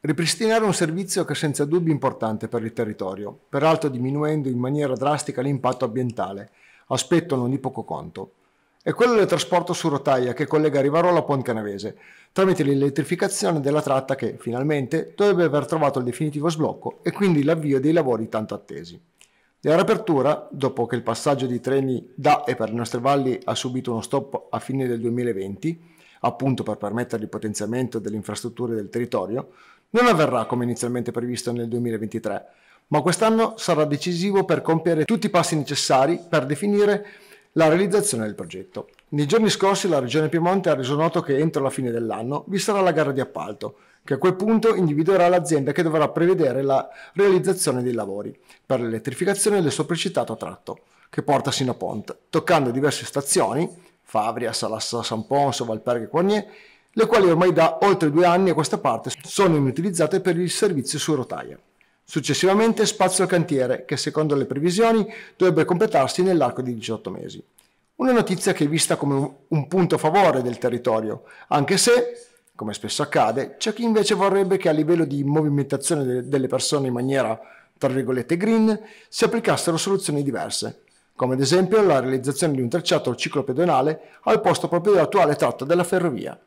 Ripristinare un servizio che è senza dubbio importante per il territorio, peraltro diminuendo in maniera drastica l'impatto ambientale, aspetto non di poco conto. È quello del trasporto su rotaia che collega Rivarola a Poncanavese, tramite l'elettrificazione della tratta che, finalmente, dovrebbe aver trovato il definitivo sblocco e quindi l'avvio dei lavori tanto attesi. La riapertura, dopo che il passaggio di treni da e per le nostre valli ha subito uno stop a fine del 2020, appunto per permettere il potenziamento delle infrastrutture del territorio, non avverrà come inizialmente previsto nel 2023, ma quest'anno sarà decisivo per compiere tutti i passi necessari per definire la realizzazione del progetto. Nei giorni scorsi la Regione Piemonte ha reso noto che entro la fine dell'anno vi sarà la gara di appalto, che a quel punto individuerà l'azienda che dovrà prevedere la realizzazione dei lavori per l'elettrificazione del sopracitato tratto, che porta sino a Pont, toccando diverse stazioni, Favria, Salassa, San Ponso, Valperga e Quarnier, le quali ormai da oltre due anni a questa parte sono inutilizzate per il servizio su rotaia. Successivamente spazio al cantiere, che secondo le previsioni dovrebbe completarsi nell'arco di 18 mesi. Una notizia che è vista come un punto a favore del territorio, anche se come spesso accade, c'è chi invece vorrebbe che a livello di movimentazione delle persone in maniera, tra virgolette, green, si applicassero soluzioni diverse, come ad esempio la realizzazione di un tracciato ciclopedonale al posto proprio dell'attuale tratta della ferrovia.